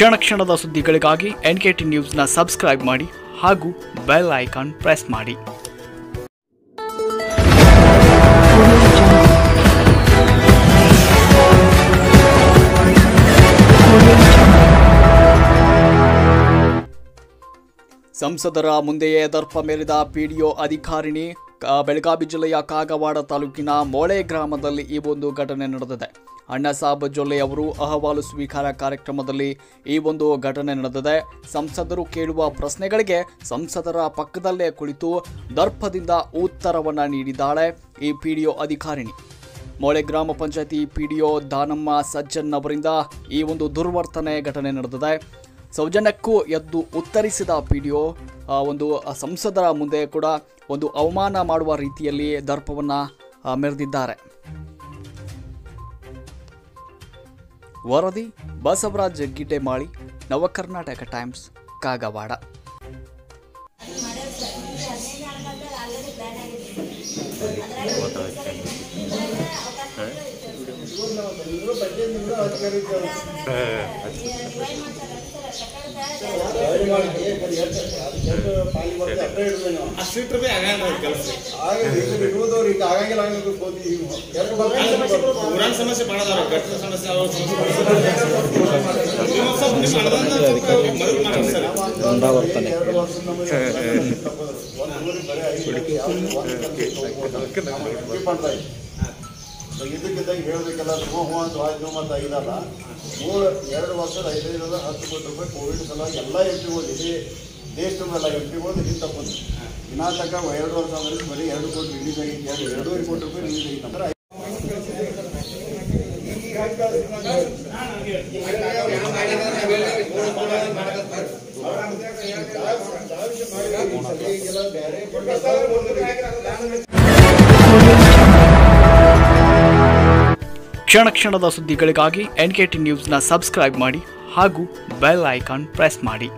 ಕ್ಷಣ ಕ್ಷಣದ ಸುದ್ದಿಗಳಿಗಾಗಿ ಎನ್ ಕೆ ಟಿ ನ್ಯೂಸ್ನ ಸಬ್ಸ್ಕ್ರೈಬ್ ಮಾಡಿ ಹಾಗೂ ಬೆಲ್ ಐಕಾನ್ ಪ್ರೆಸ್ ಮಾಡಿ. ಸಂಸದರ ಮುಂದೆಯೇ ದರ್ಪ ಮೇಲಿದ ಪಿಡಿಒ ಅಧಿಕಾರಿಣಿ ಬೆಳಗಾವಿ ಜಿಲ್ಲೆಯ ಕಾಗವಾಡ ತಾಲೂಕಿನ ಮೋಳೆ ಗ್ರಾಮದಲ್ಲಿ ಈ ಒಂದು ಘಟನೆ ನಡೆದಿದೆ. ಅಣ್ಣಸಾಬ್ ಜೊಲ್ಲೆ ಅವರು ಅಹವಾಲು ಸ್ವೀಕಾರ ಕಾರ್ಯಕ್ರಮದಲ್ಲಿ ಈ ಒಂದು ಘಟನೆ ನಡೆದಿದೆ. ಸಂಸದರು ಕೇಳುವ ಪ್ರಶ್ನೆಗಳಿಗೆ ಸಂಸದರ ಪಕ್ಕದಲ್ಲೇ ಕುಳಿತು ದರ್ಪದಿಂದ ಉತ್ತರವನ್ನು ನೀಡಿದ್ದಾಳೆ ಈ ಪಿಡಿಒ ಅಧಿಕಾರಿಣಿ. ಮೋಳೆ ಗ್ರಾಮ ಪಂಚಾಯತಿ ಪಿಡಿಒ ದಾನಮ್ಮ ಸಜ್ಜನ್ ಅವರಿಂದ ಈ ಒಂದು ದುರ್ವರ್ತನೆ ಘಟನೆ ನಡೆದಿದೆ. ಸೌಜನ್ಯಕ್ಕೂ ಎದ್ದು ಉತ್ತರಿಸಿದ ಪಿಡಿಒ ಒಂದು ಸಂಸದರ ಮುಂದೆ ಕೂಡ ಒಂದು ಅವಮಾನ ಮಾಡುವ ರೀತಿಯಲ್ಲಿ ದರ್ಪವನ್ನು ಮೆರೆದಿದ್ದಾರೆ. ವರದಿ, ಬಸವರಾಜ್ ಗಿಡ್ಡೆಮಾಳಿ, ನವಕರ್ನಾಟಕ ಟೈಮ್ಸ್, ಕಾಗವಾಡ. ಅಷ್ಟು ಇಟ್ರೆ ಬಿ ಆಗಲ್ಲ ಕೆಲಸ. ಊರಾನ್ ಸಮಸ್ಯೆ ಭಾಳ ಅದಾವ ಗಟ್ಟರ ಸಮಸ್ಯೆ ಅವ ಸಮಸ್ಯೆ ಇದಕ್ಕಿದ್ದಾಗ ಹೇಳ್ಬೇಕಲ್ಲ ಹ್ಞೂ ಹ್ಞೂ ಅಂತ ಆಯ್ತು ಮತ್ತು ಐದಲ್ಲ. ಮೂರು, ಎರಡು ವರ್ಷದ ಐದೈದರ ಹತ್ತು ಕೋಟಿ ರೂಪಾಯಿ ಕೋವಿಡ್ ಸಲುವಾಗಿ ಎಲ್ಲ ಎಂ ಪಿಗಳು ಇಡೀ ದೇಶದಲ್ಲ ಎಂ ಇಲ್ಲಿ ತಗೊಂಡು ಇನ್ನ ತನಕ ಎರಡು ವರ್ಷ ಅಂದ್ರೆ ಬರೀ ಎರಡು ಕೋಟಿ ರಿಲೀಸ್ ಆಗಿತ್ತು. ಎರಡು ಎರಡೂವರೆ ಕೋಟಿ ರೂಪಾಯಿ ರಿಲೀಸ್ ಆಗಿತ್ತು. ಅಂದ್ರೆ ಕ್ಷಣ ಕ್ಷಣದ ಸುದ್ದಿಗಳಿಗಾಗಿ ಎನ್ ಕೆ ಟಿ ನ್ಯೂಸ್ನ ಸಬ್ಸ್ಕ್ರೈಬ್ ಮಾಡಿ ಹಾಗೂ ಬೆಲ್ ಐಕಾನ್ ಪ್ರೆಸ್ ಮಾಡಿ.